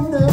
on